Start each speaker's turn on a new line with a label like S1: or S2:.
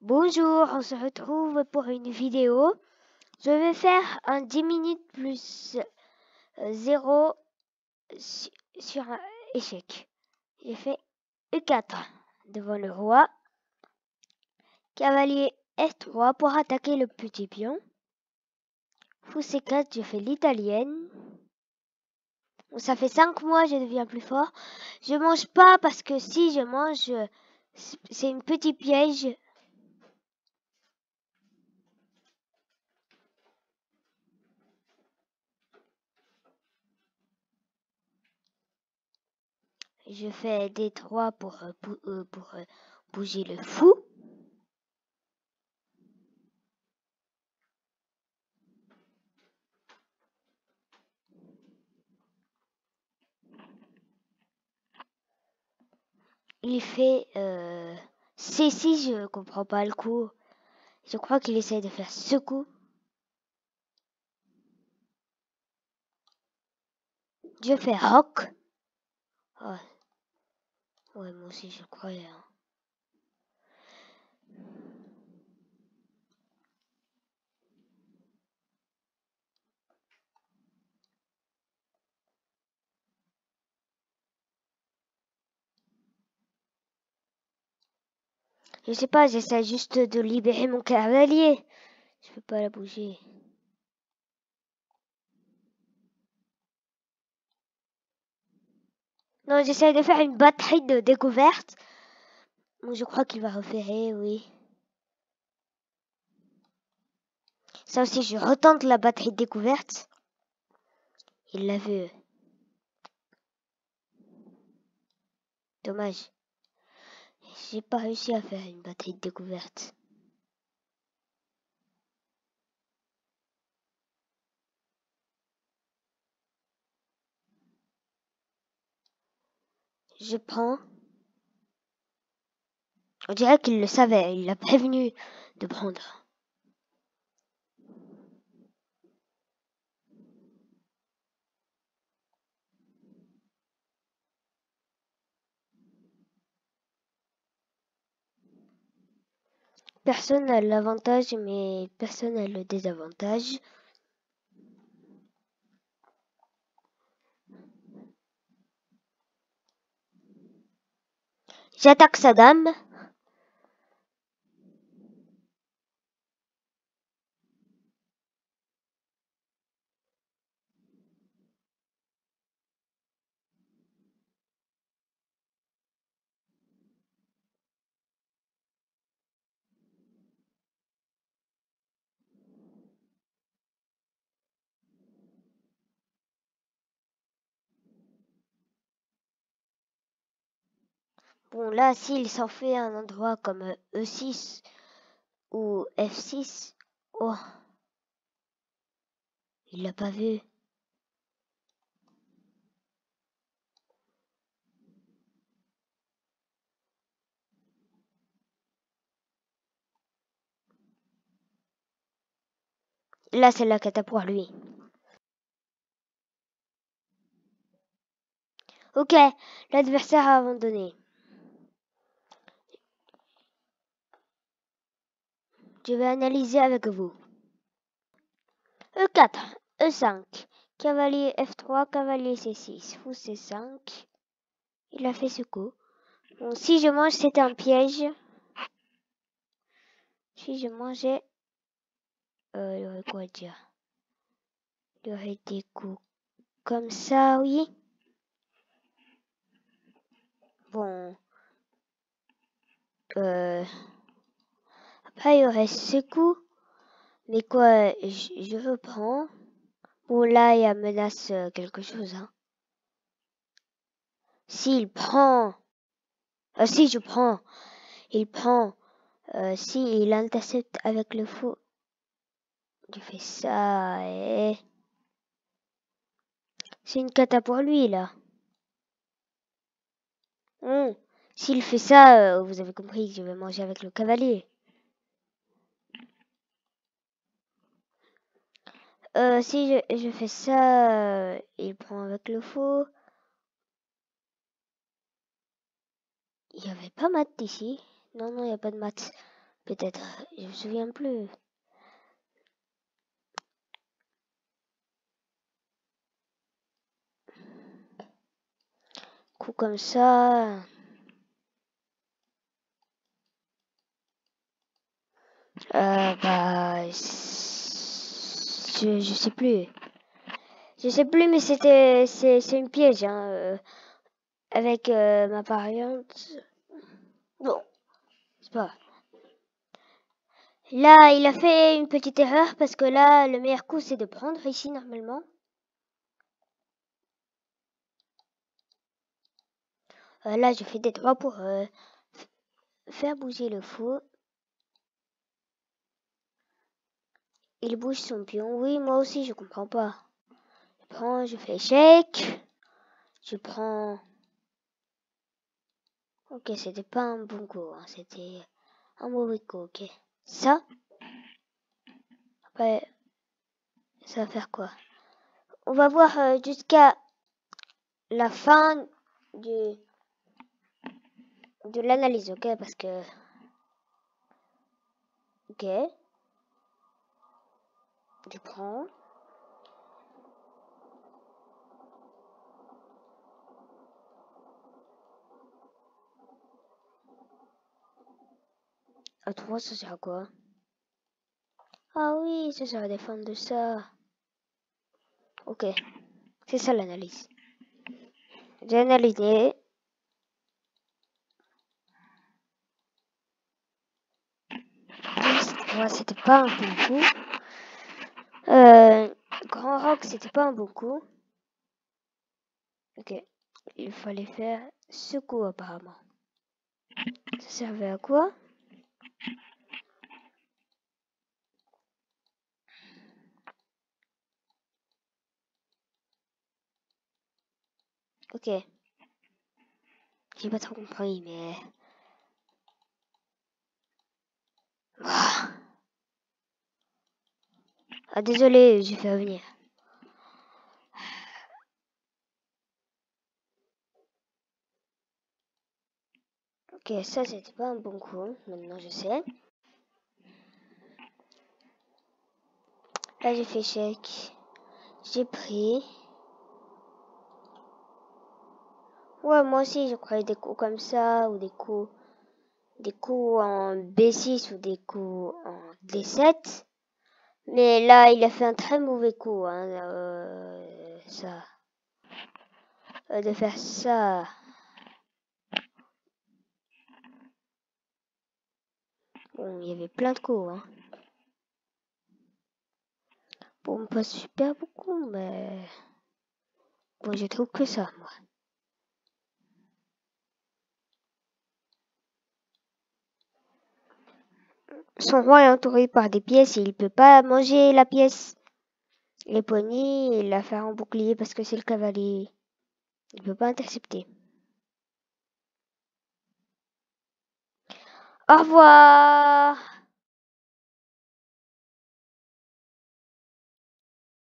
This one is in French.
S1: Bonjour, on se retrouve pour une vidéo. Je vais faire un 10 minutes plus 0 sur un échec. J'ai fait E4 devant le roi. Cavalier F3 pour attaquer le petit pion. Fou C4, je fais l'italienne. Ça fait 5 mois, je deviens plus fort. Je mange pas parce que si je mange, c'est un petit piège. Je fais des trois pour, euh, euh, pour, euh, bouger le fou. Il fait euh, C6, je comprends pas le coup. Je crois qu'il essaie de faire ce coup. Je fais rock. Ouais, moi aussi, je croyais. Hein. Je sais pas, j'essaie juste de libérer mon cavalier. Je peux pas la bouger. Non, j'essaie de faire une batterie de découverte. je crois qu'il va refaire, oui. Ça aussi, je retente la batterie de découverte. Il l'a vu. Dommage. J'ai pas réussi à faire une batterie de découverte. Je prends. On dirait qu'il le savait, il l'a prévenu de prendre. Personne n'a l'avantage, mais personne n'a le désavantage. J'attaque sa Bon, là, s'il s'en fait un endroit comme E6 ou F6, oh, il l'a pas vu. Là, c'est la cata lui. Ok, l'adversaire a abandonné. Je vais analyser avec vous. E4, E5, cavalier F3, cavalier C6, fou C5. Il a fait ce coup. Bon, si je mange, c'était un piège. Si je mangeais, euh, il aurait quoi dire? Il aurait des coups comme ça, oui. Bon. Euh... Ce coup. Mais quoi, je, reprends. Bon, là, il menace euh, quelque chose. Hein. S'il prend... Euh, si je prends, il prend. Euh, si il intercepte avec le fou. Je fais ça et... C'est une cata pour lui, là. Hum. S'il fait ça, euh, vous avez compris que je vais manger avec le cavalier. Euh, si je, fais ça, euh, il prend avec le faux. Il n'y avait pas maths ici. Non, non, il n'y a pas de maths. Peut-être, je me souviens plus. Coup comme ça. Euh, bah, je, sais plus. Je sais plus, mais c'était, c'est, une piège, hein, euh, avec euh, ma variante. Bon, c'est pas. Là, il a fait une petite erreur parce que là, le meilleur coup, c'est de prendre ici normalement. Euh, là, je fais des droits pour faire bouger le fou. Il bouge son pion. Oui, moi aussi, je comprends pas. Je prends, je fais échec. Je prends... Ok, c'était pas un bon coup. Hein. C'était un mauvais coup, ok. Ça? Après, ça va faire quoi? On va voir euh, jusqu'à la fin du de l'analyse, ok? Parce que... Ok. Je prends. À trois, ça sert à quoi? Ah oui, ça sert à défendre de ça. Ok. C'est ça l'analyse. J'ai analysé. c'était pas un bon coup. Rock, c'était pas un bon coup. Ok. Il fallait faire ce coup apparemment. Ça servait à quoi? Ok. J'ai pas trop compris, mais... Ah, désolé, j'ai fait revenir. Ça c'était pas un bon coup. Maintenant je sais. Là j'ai fait chèque. J'ai pris. Ouais, moi aussi je croyais des coups comme ça ou des coups des coups en B6 ou des coups en D7. Mais là, il a fait un très mauvais coup, hein, euh, ça. Euh, de faire ça. Il y avait plein de coups, hein. Bon, pas super beaucoup, mais... Bon, je trouve que ça, moi. Son roi est entouré par des pièces et il peut pas manger la pièce. Les poignées, il la faire en bouclier parce que c'est le cavalier. Il peut pas intercepter. Au revoir